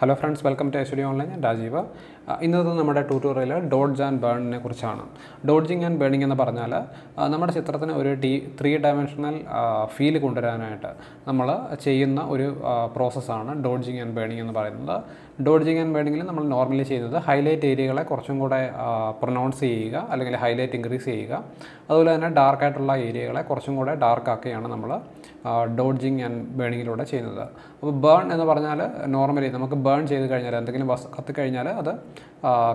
Hello friends welcome to studio online ഞാൻ രാജീവ്. ഇന്നത്തെ നമ്മുടെ ട്യൂട്ടോറിയൽ ഡോഡ്ജ് ആൻഡ് ബേണിനെ കുറിച്ചാണ്. ഡോഡ്ജിങ് ആൻഡ് ബേണിംഗ് എന്ന് പറഞ്ഞാൽ നമ്മുടെ ചിത്രത്തിന് ഒരു ടി ത്രീ ഡയമെൻഷണൽ ഫീൽ കൊണ്ടുവരാനായിട്ട് നമ്മൾ ചെയ്യുന്ന ഒരു പ്രോസസ്സാണ് ഡോഡ്ജിങ് ആൻഡ് ബേണിംഗ് എന്ന് പറയുന്നത്. ഡോഡ്ജിങ് ആൻഡ് ബേണിങ്ങിൽ നമ്മൾ നോർമലി ചെയ്യുന്നത് ഹൈലൈറ്റ് ഏരിയകളെ കുറച്ചും കൂടെ പ്രൊനൗൺസ് ചെയ്യുക അല്ലെങ്കിൽ ഹൈലൈറ്റ് ഇൻക്രീസ് ചെയ്യുക. അതുപോലെ തന്നെ ഡാർക്കായിട്ടുള്ള ഏരിയകളെ കുറച്ചും കൂടെ ഡാർക്ക് ആക്കുകയാണ് നമ്മൾ ഡോഡ്ജിങ് ആൻഡ് ബേണിങ്ങിലൂടെ ചെയ്യുന്നത്. അപ്പോൾ ബേൺ എന്ന് പറഞ്ഞാൽ നോർമലി നമുക്ക് ബേൺ ചെയ്ത് കഴിഞ്ഞാൽ എന്തെങ്കിലും വസ് കത്തിക്കഴിഞ്ഞാൽ അത്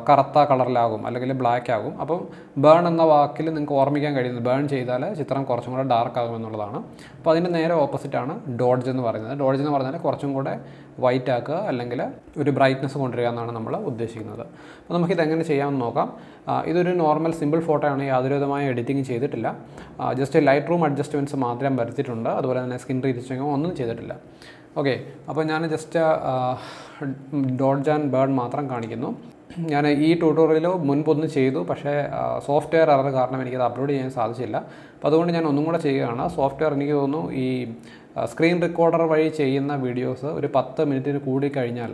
കറുത്ത കളറിലാകും അല്ലെങ്കിൽ ബ്ലാക്ക് ആകും. അപ്പം ബേൺ എന്ന വാക്കിൽ നിങ്ങൾക്ക് ഓർമ്മിക്കാൻ കഴിയുന്നത് ബേൺ ചെയ്താൽ ചിത്രം കുറച്ചും കൂടെ ഡാർക്ക് ആകും എന്നുള്ളതാണ്. അപ്പോൾ അതിന്റെ നേരെ ഓപ്പോസിറ്റാണ് ഡോഡ്ജ് എന്ന് പറയുന്നത്. ഡോഡ്ജ് എന്ന് പറഞ്ഞാൽ കുറച്ചും കൂടെ വൈറ്റ് ആക്കുക അല്ലെങ്കിൽ ഒരു ബ്രൈറ്റ്നസ് കൊണ്ടുവരിക എന്നാണ് നമ്മൾ ഉദ്ദേശിക്കുന്നത്. അപ്പോൾ നമുക്കിത് എങ്ങനെ ചെയ്യാമെന്ന് നോക്കാം. ഇതൊരു നോർമൽ സിമ്പിൾ ഫോട്ടോ ആണ്. യാതൊരുവിധമായ എഡിറ്റിംഗ് ചെയ്തിട്ടില്ല. ജസ്റ്റ് ലൈറ്റ് റൂം അഡ്ജസ്റ്റ്മെന്റ്സ് മാത്രം വരുത്തിയിട്ടുണ്ട്. അതുപോലെ തന്നെ സ്കിൻ റീച്ചിങ്ങോ ഒന്നും ചെയ്തിട്ടില്ല. ഓക്കെ അപ്പോൾ ഞാൻ ജസ്റ്റ് ഡോഡ്ജ് ആൻഡ് ബേൺ മാത്രം കാണിക്കുന്നു. ഞാൻ ഈ ട്യൂട്ടോറിയൽ മുൻപൊന്ന് ചെയ്തു പക്ഷേ സോഫ്റ്റ്വെയർ എറർ കാരണം എനിക്കത് അപ്ലോഡ് ചെയ്യാൻ സാധിച്ചില്ല. അപ്പോൾ അതുകൊണ്ട് ഞാൻ ഒന്നും കൂടെ ചെയ്യുകയാണ്. സോഫ്റ്റ്വെയർ എനിക്ക് തോന്നുന്നു ഈ സ്ക്രീൻ റെക്കോർഡർ വഴി ചെയ്യുന്ന വീഡിയോസ് ഒരു പത്ത് മിനിറ്റിന് കൂടി കഴിഞ്ഞാൽ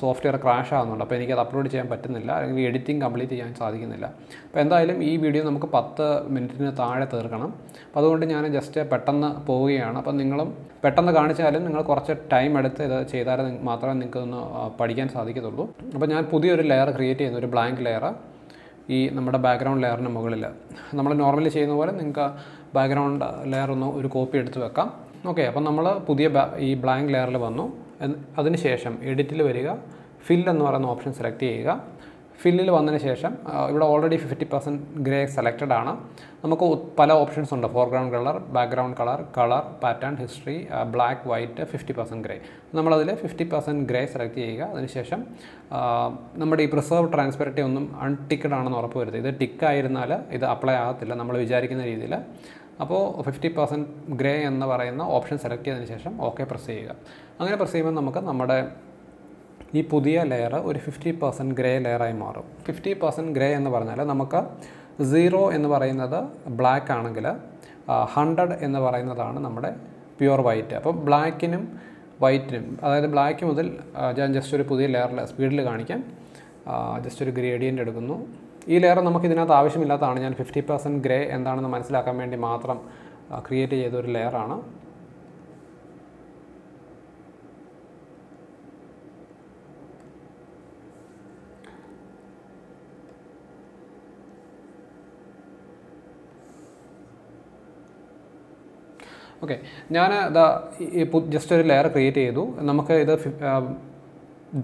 സോഫ്റ്റ്വെയർ ക്രാഷ് ആകുന്നുണ്ട് അപ്പോൾ എനിക്കത് അപ്ലോഡ് ചെയ്യാൻ പറ്റുന്നില്ല. അല്ലെങ്കിൽ എഡിറ്റിംഗ് കംപ്ലീറ്റ് ചെയ്യാൻ സാധിക്കുന്നില്ല. അപ്പോൾ എന്തായാലും ഈ വീഡിയോ നമുക്ക് പത്ത് മിനിറ്റിന് താഴെ തീർക്കണം. അപ്പോൾ അതുകൊണ്ട് ഞാൻ ജസ്റ്റ് പെട്ടെന്ന് പോവുകയാണ്. അപ്പോൾ നിങ്ങളും പെട്ടെന്ന് കാണിച്ചാലും നിങ്ങൾ കുറച്ച് ടൈം എടുത്ത് ഇത് ചെയ്താൽ മാത്രമേ നിങ്ങൾക്കൊന്ന് പഠിക്കാൻ സാധിക്കത്തുള്ളൂ. അപ്പോൾ ഞാൻ പുതിയൊരു ലെയർ ക്രിയേറ്റ് ചെയ്യുന്നു. ഒരു ബ്ലാങ്ക് ലെയർ. ഈ നമ്മുടെ ബാക്ക്ഗ്രൗണ്ട് ലെയറിന് മുകളിൽ. നമ്മൾ നോർമലി ചെയ്യുന്ന പോലെ നിങ്ങൾക്ക് ബാക്ക്ഗ്രൗണ്ട് ലെയർ ഒന്ന് ഒരു കോപ്പി എടുത്ത് വെക്കാം. ഓക്കെ. അപ്പം നമ്മൾ പുതിയ ഈ ബ്ലാങ്ക് ലെയറിൽ വന്നു. അതിനുശേഷം എഡിറ്റിൽ വരിക ഫിൽ എന്ന് പറയുന്ന ഓപ്ഷൻ സെലക്ട് ചെയ്യുക. ഫില്ലിൽ വന്നതിന് ശേഷം ഇവിടെ already fifty percent grey selected ആണ്. നമുക്ക് പല ഓപ്ഷൻസ് ഉണ്ട്. Foreground colour background colour colour pattern history black white fifty percent grey നമ്മളതിൽ ഫിഫ്റ്റി പെർസെന്റ് ഗ്രേ സെലക്ട് ചെയ്യുക. അതിനുശേഷം നമ്മുടെ ഈ പ്രിസർവ് ട്രാൻസ്പെറിറ്റി ഒന്നും അൺടിക്കഡ് ആണെന്ന് ഉറപ്പ് വരുത്തുക. ഇത് ടിക്ക് ആയിരുന്നാൽ ഇത് അപ്ലൈ ആകത്തില്ല. നമ്മൾ വിചാരിക്കുന്ന രീതിയിൽ അപ്പോൾ ഫിഫ്റ്റി പെർസെന്റ് ഗ്രേ എന്ന് പറയുന്ന ഓപ്ഷൻ സെലക്ട് ചെയ്തതിന് ശേഷം ഓക്കെ പ്രസ് ചെയ്യുക. അങ്ങനെ പ്രസ് ചെയ്യുമ്പോൾ നമുക്ക് നമ്മുടെ ഈ പുതിയ ലെയർ ഒരു ഫിഫ്റ്റി പെർസെന്റ് ഗ്രേ ലെയറായി മാറും. ഫിഫ്റ്റി പെർസെന്റ് ഗ്രേ എന്ന് പറഞ്ഞാൽ നമുക്ക് സീറോ എന്ന് പറയുന്നത് ബ്ലാക്ക് ആണെങ്കിൽ ഹൺഡ്രഡ് എന്ന് പറയുന്നതാണ് നമ്മുടെ പ്യുവർ വൈറ്റ് അപ്പോൾ ബ്ലാക്കിനും വൈറ്റിനും അതായത് ബ്ലാക്ക് മുതൽ ഞാൻ ജസ്റ്റ് ഒരു പുതിയ ലെയറിൽ സ്പീഡിൽ കാണിക്കാം. ജസ്റ്റ് ഒരു ഗ്രേഡിയന്റ് എടുക്കുന്നു. ഈ ലെയർ നമുക്ക് ഇതിനകത്ത് ആവശ്യമില്ലാത്തതാണ്. ഞാൻ ഫിഫ്റ്റി പെർസെന്റ് ഗ്രേ എന്താണെന്ന് മനസ്സിലാക്കാൻ വേണ്ടി മാത്രം ക്രിയേറ്റ് ചെയ്ത ഒരു ലെയറാണ് ഓക്കെ ഞാൻ ഇതാ ജസ്റ്റ് ഒരു ലെയർ ക്രിയേറ്റ് ചെയ്തു. നമുക്ക് ഇത്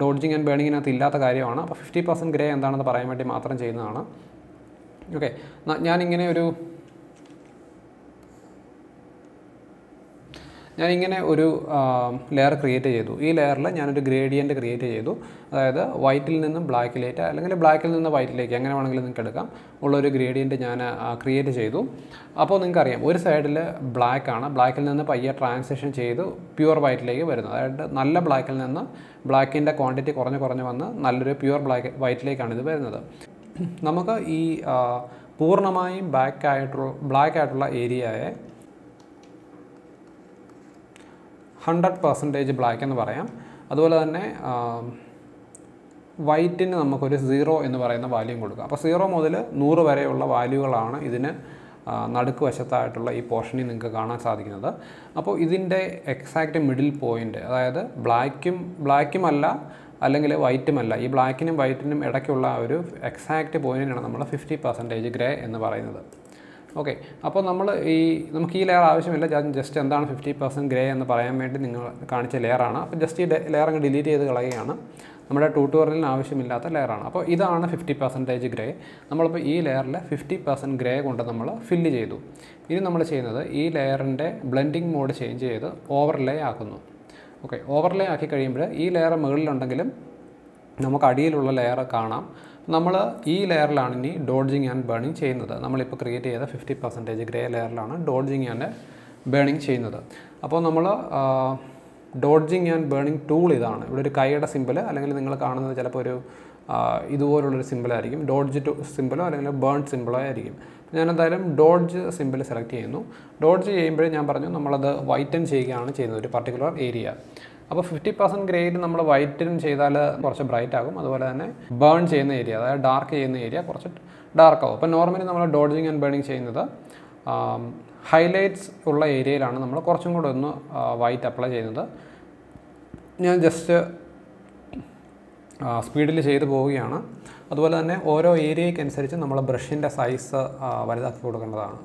ഡോഡ്ജിങ് ആൻഡ് ബേണിങ്ങിനകത്ത് ഇല്ലാത്ത കാര്യമാണ്. അപ്പോൾ ഫിഫ്റ്റി പെർസെന്റ് ഗ്രേ എന്താണെന്ന് പറയാൻ വേണ്ടി മാത്രം ചെയ്യുന്നതാണ്. ഓക്കെ ഞാനിങ്ങനെ ഒരു ഞാനിങ്ങനെ ഒരു ലെയർ ക്രിയേറ്റ് ചെയ്തു. ഈ ലെയറിൽ ഞാനൊരു ഗ്രേഡിയന്റ് ക്രിയേറ്റ് ചെയ്തു. അതായത് വൈറ്റിൽ നിന്ന് ബ്ലാക്കിലേക്ക് അല്ലെങ്കിൽ ബ്ലാക്കിൽ നിന്ന് വൈറ്റിലേക്ക് എങ്ങനെ വേണമെങ്കിലും നിങ്ങൾക്ക് എടുക്കാം. ഉള്ളൊരു ഗ്രേഡിയന്റ് ഞാൻ ക്രിയേറ്റ് ചെയ്തു. അപ്പോൾ നിങ്ങൾക്കറിയാം ഒരു സൈഡിൽ ബ്ലാക്കാണ് ബ്ലാക്കിൽ നിന്ന് പയ്യെ ട്രാൻസിഷൻ ചെയ്ത് പ്യുവർ വൈറ്റിലേക്ക് വരുന്നത്. അതായത് നല്ല ബ്ലാക്കിൽ നിന്ന് ബ്ലാക്കിന്റെ ക്വാണ്ടിറ്റി കുറഞ്ഞ് കുറഞ്ഞ് വന്ന് നല്ലൊരു പ്യുവർ ബ്ലാക്ക് വൈറ്റിലേക്കാണ് ഇത് വരുന്നത്. നമുക്ക് ഈ പൂർണമായും ബ്ലാക്ക് ആയിട്ടുള്ള ബ്ലാക്ക് ആയിട്ടുള്ള ഏരിയയെ ഹൺഡ്രഡ് പെർസെന്റേജ് ബ്ലാക്ക് എന്ന് പറയാം. അതുപോലെ തന്നെ വൈറ്റിന് നമുക്കൊരു സീറോ എന്ന് പറയുന്ന വാല്യൂം കൊടുക്കാം. അപ്പോൾ സീറോ മുതൽ നൂറ് വരെയുള്ള വാല്യൂകളാണ് ഇതിന് നടുക്ക് വശത്തായിട്ടുള്ള ഈ പോർഷനിൽ നിങ്ങൾക്ക് കാണാൻ സാധിക്കുന്നത്. അപ്പോൾ ഇതിന്റെ എക്സാക്റ്റ് മിഡിൽ പോയിന്റ് അതായത് ബ്ലാക്കും ബ്ലാക്കും അല്ല അല്ലെങ്കിൽ വൈറ്റും അല്ല ഈ ബ്ലാക്കിനും വൈറ്റിനും ഇടയ്ക്കുള്ള ഒരു എക്സാക്റ്റ് പോയിന്റിനാണ് നമ്മൾ ഫിഫ്റ്റി പെർസെന്റേജ് ഗ്രേ എന്ന് പറയുന്നത്. ഓക്കെ അപ്പോൾ നമ്മൾ ഈ നമുക്ക് ഈ ലെയർ ആവശ്യമില്ല. ജസ്റ്റ് എന്താണ് ഫിഫ്റ്റി പെർസെന്റ് ഗ്രേ എന്ന് പറയാൻ വേണ്ടി നിങ്ങൾ കാണിച്ച ലെയറാണ് അപ്പോൾ ജസ്റ്റ് ഈ ലെയർ അങ്ങ് ഡിലീറ്റ് ചെയ്ത് കളയുകയാണ്. നമ്മുടെ ട്യൂട്ടോറിയലിന് ആവശ്യമില്ലാത്ത ലെയറാണ് അപ്പോൾ ഇതാണ് ഫിഫ്റ്റി പെർസെന്റേജ് ഗ്രേ നമ്മളിപ്പോൾ ഈ ലെയറിൽ ഫിഫ്റ്റി പെർസെന്റ് ഗ്രേ കൊണ്ട് നമ്മൾ ഫില്ല് ചെയ്തു. ഇനി നമ്മൾ ചെയ്യുന്നത് ഈ ലെയറിന്റെ ബ്ലെൻഡിങ് മോഡ് ചേഞ്ച് ചെയ്ത് ഓവർലേ ആക്കുന്നു. ഓക്കെ ഓവർലേ ആക്കി കഴിയുമ്പോൾ ഈ ലെയർ മുകളിലുണ്ടെങ്കിലും നമുക്ക് അടിയിലുള്ള ലെയർ കാണാം. നമ്മൾ ഈ ലെയറിലാണ് ഇനി ഡോഡ്ജിങ് ആൻഡ് ബേണിംഗ് ചെയ്യുന്നത്. നമ്മളിപ്പോൾ ക്രിയേറ്റ് ചെയ്ത ഫിഫ്റ്റി പെർസെന്റേജ് ഗ്രേ ലെയറിലാണ് ഡോഡ്ജിങ് ആൻഡ് ബേണിംഗ് ചെയ്യുന്നത്. അപ്പോൾ നമ്മൾ ഡോഡ്ജിങ് ആൻഡ് ബേണിംഗ് ടൂൾ ഇതാണ്. ഇവിടെ ഒരു കൈയുടെ സിമ്പിൾ അല്ലെങ്കിൽ നിങ്ങൾ കാണുന്നത് ചിലപ്പോൾ ഒരു ഇതുപോലുള്ളൊരു സിമ്പിളായിരിക്കും ഡോഡ്ജ് ടു സിമ്പിളോ അല്ലെങ്കിൽ ബേൺ സിമ്പിളോ ആയിരിക്കും. ഞാൻ എന്തായാലും ഡോഡ്ജ് സിമ്പിൾ സെലക്ട് ചെയ്യുന്നു. ഡോഡ്ജ് ചെയ്യുമ്പോഴേ ഞാൻ പറഞ്ഞു നമ്മളത് വൈറ്റൻ ചെയ്യുകയാണ് ചെയ്യുന്നത്. ഒരു പർട്ടിക്കുലർ ഏരിയ അപ്പോൾ ഫിഫ്റ്റി പെർസെന്റ് ഗ്രേഡ് നമ്മൾ വൈറ്റിനും ചെയ്താൽ കുറച്ച് ബ്രൈറ്റ് ആകും. അതുപോലെ തന്നെ ബേൺ ചെയ്യുന്ന ഏരിയ അതായത് ഡാർക്ക് ചെയ്യുന്ന ഏരിയ കുറച്ച് ഡാർക്ക് ആവും. അപ്പോൾ നോർമലി നമ്മൾ ഡോഡ്ജിങ് ആൻഡ് ബേണിങ് ചെയ്യുന്നത് ഹൈലൈറ്റ്സ് ഉള്ള ഏരിയയിലാണ് നമ്മൾ കുറച്ചും കൂടെ ഒന്ന് വൈറ്റ് അപ്ലൈ ചെയ്യുന്നത്. ഞാൻ ജസ്റ്റ് സ്പീഡിൽ ചെയ്തു പോവുകയാണ്. അതുപോലെ തന്നെ ഓരോ ഏരിയയ്ക്ക് അനുസരിച്ച് നമ്മൾ ബ്രഷിന്റെ സൈസ് വലുതാക്കി കൊടുക്കേണ്ടതാണ്.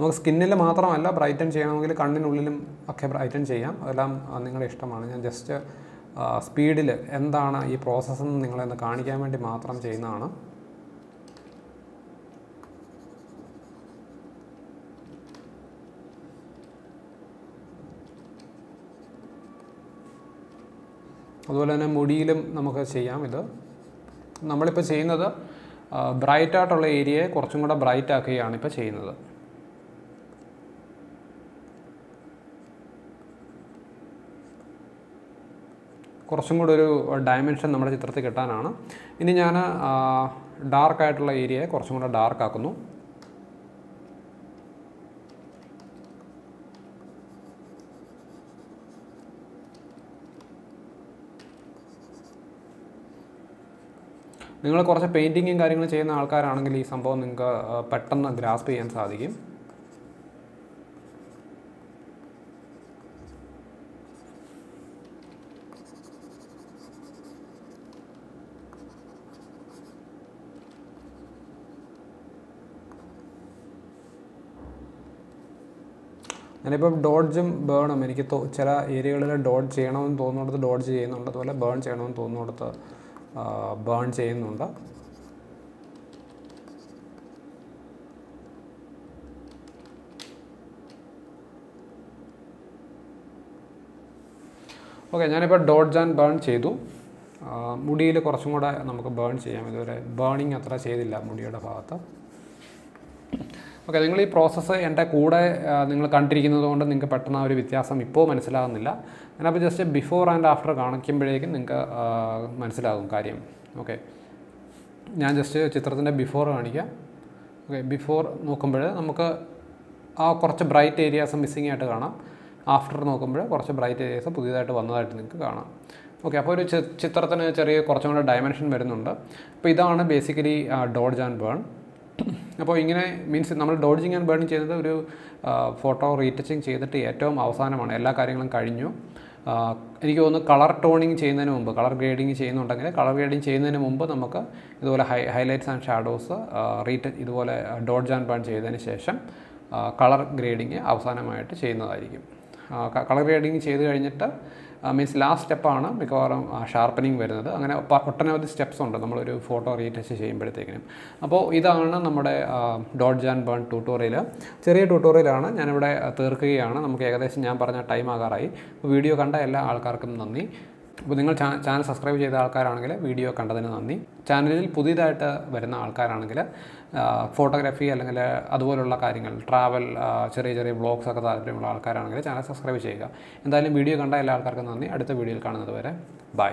നമുക്ക് സ്കിന്നിൽ മാത്രമല്ല ബ്രൈറ്റൻ ചെയ്യണമെങ്കിൽ കണ്ണിനുള്ളിലും ഒക്കെ ബ്രൈറ്റൻ ചെയ്യാം. അതെല്ലാം നിങ്ങളുടെ ഇഷ്ടമാണ്. ഞാൻ ജസ്റ്റ് സ്പീഡിൽ എന്താണ് ഈ പ്രോസസ്സ് നിങ്ങളെ ഒന്ന് കാണിക്കാൻ വേണ്ടി മാത്രം ചെയ്യുന്നതാണ്. അതുപോലെ തന്നെ മുടിയിലും നമുക്ക് ചെയ്യാം ഇത്. നമ്മളിപ്പോൾ ചെയ്യുന്നത് ബ്രൈറ്റ് ആയിട്ടുള്ള ഏരിയയെ കുറച്ചും കൂടെ ബ്രൈറ്റ് ആക്കുകയാണ് ഇപ്പോൾ ചെയ്യുന്നത്. കുറച്ചും കൂടെ ഒരു ഡയമെൻഷൻ നമ്മുടെ ചിത്രത്തിൽ കിട്ടാനാണ്. ഇനി ഞാൻ ഡാർക്ക് ആയിട്ടുള്ള ഏരിയയെ കുറച്ചും കൂടെ ഡാർക്ക് ആക്കുന്നു. നിങ്ങൾ കുറച്ച് പെയിന്റിങ്ങും കാര്യങ്ങളും ചെയ്യുന്ന ആൾക്കാരാണെങ്കിൽ ഈ സംഭവം നിങ്ങൾക്ക് പെട്ടെന്ന് ഗ്രാസ്പ് ചെയ്യാൻ സാധിക്കും. ഞാനിപ്പം ഡോഡ്ജും ബേണും എനിക്ക് ചില ഏരിയകളിൽ ഡോഡ്ജ് ചെയ്യണമെന്ന് തോന്നുന്നിടത്ത് ഡോഡ്ജ് ചെയ്യുന്നുണ്ട് അതുപോലെ ബേൺ ചെയ്യണമെന്ന് തോന്നുന്നിടത്ത് ബേൺ ചെയ്യുന്നുണ്ട്. ഓക്കെ ഞാനിപ്പോൾ ഡോഡ്ജ് ആൻഡ് ബേൺ ചെയ്തു. മുടിയിൽ കുറച്ചും കൂടെ നമുക്ക് ബേൺ ചെയ്യാം. ഇതുവരെ ബേണിങ് അത്ര ചെയ്തില്ല മുടിയുടെ ഭാഗത്ത്. ഓക്കെ നിങ്ങൾ ഈ പ്രോസസ്സ് എന്റെ കൂടെ നിങ്ങൾ കണ്ടിരിക്കുന്നത് കൊണ്ട് നിങ്ങൾക്ക് പെട്ടെന്ന് ആ ഒരു വ്യത്യാസം ഇപ്പോൾ മനസ്സിലാകുന്നില്ല. ഞാനപ്പോൾ ജസ്റ്റ് ബിഫോർ ആൻഡ് ആഫ്റ്റർ കാണിക്കുമ്പോഴേക്കും നിങ്ങൾക്ക് മനസ്സിലാകും കാര്യം. ഓക്കെ. ഞാൻ ജസ്റ്റ് ചിത്രത്തിന്റെ ബിഫോർ കാണിക്കാം. ഓക്കെ ബിഫോർ നോക്കുമ്പോൾ നമുക്ക് ആ കുറച്ച് ബ്രൈറ്റ് ഏരിയാസ് മിസ്സിങ് ആയിട്ട് കാണാം. ആഫ്റ്റർ നോക്കുമ്പോൾ കുറച്ച് ബ്രൈറ്റ് ഏരിയാസ് പുതിയതായിട്ട് വന്നതായിട്ട് നിങ്ങൾക്ക് കാണാം. ഓക്കെ അപ്പോൾ ഒരു ചിത്രത്തിന് ചെറിയ കുറച്ചും കൂടെ ഡയമെൻഷൻ വരുന്നുണ്ട്. അപ്പോൾ ഇതാണ് ബേസിക്കലി ഡോഡ്ജ് ആൻഡ് ബേൺ അപ്പോൾ ഇങ്ങനെ മീൻസ് നമ്മൾ ഡോഡ്ജിങ് ആൻഡ് ബേണിങ് ചെയ്തത് ഒരു ഫോട്ടോ റീടച്ചിങ് ചെയ്തിട്ട് ഏറ്റവും അവസാനമാണ്. എല്ലാ കാര്യങ്ങളും കഴിഞ്ഞു. എനിക്ക് തോന്നുന്നു കളർ ടോണിങ് ചെയ്യുന്നതിന് മുമ്പ് കളർ ഗ്രേഡിങ് ചെയ്യുന്നുണ്ടെങ്കിൽ കളർ ഗ്രേഡിങ് ചെയ്യുന്നതിന് മുമ്പ് നമുക്ക് ഇതുപോലെ high highlights and shadows retouch ഇതുപോലെ ഡോഡ്ജ് ആൻഡ് ബേൺ ചെയ്തതിന് ശേഷം കളർ ഗ്രേഡിങ് അവസാനമായിട്ട് ചെയ്യുന്നതായിരിക്കും. കളർ ഗ്രേഡിങ് ചെയ്ത് കഴിഞ്ഞിട്ട് മീൻസ് ലാസ്റ്റ് സ്റ്റെപ്പാണ് മിക്കവാറും ഷാർപ്പനിങ് വരുന്നത്. അങ്ങനെ ഒട്ടനവധി സ്റ്റെപ്സ് ഉണ്ട് നമ്മളൊരു ഫോട്ടോ റീടച്ച് ചെയ്യുമ്പോഴത്തേക്കിനും. അപ്പോൾ ഇതാണ് നമ്മുടെ ഡോട്ട് ജാൻ ബേൺ ട്യൂട്ടോറിയൽ ചെറിയ ട്യൂട്ടോറിയലാണ് ഞാനിവിടെ തീർക്കുകയാണ്. നമുക്ക് ഏകദേശം ഞാൻ പറഞ്ഞ ടൈം ആകാറായി. വീഡിയോ കണ്ട എല്ലാ ആൾക്കാർക്കും നന്ദി. അപ്പോൾ നിങ്ങൾ ചാനൽ സബ്സ്ക്രൈബ് ചെയ്ത ആൾക്കാരാണെങ്കിൽ വീഡിയോ കണ്ടതിന് നന്ദി. ചാനലിൽ പുതിയതായിട്ട് വരുന്ന ആൾക്കാരാണെങ്കിൽ ഫോട്ടോഗ്രാഫി അല്ലെങ്കിൽ അതുപോലുള്ള കാര്യങ്ങൾ ട്രാവൽ ചെറിയ ചെറിയ വ്ളോഗ്സ് ഒക്കെ താല്പര്യമുള്ള ആൾക്കാരാണെങ്കിൽ ചാനൽ സബ്സ്ക്രൈബ് ചെയ്യുക. എന്തായാലും വീഡിയോ കണ്ട എല്ലാ ആൾക്കാർക്കും നന്ദി. അടുത്ത വീഡിയോയിൽ കാണുന്നത് വരെ ബൈ.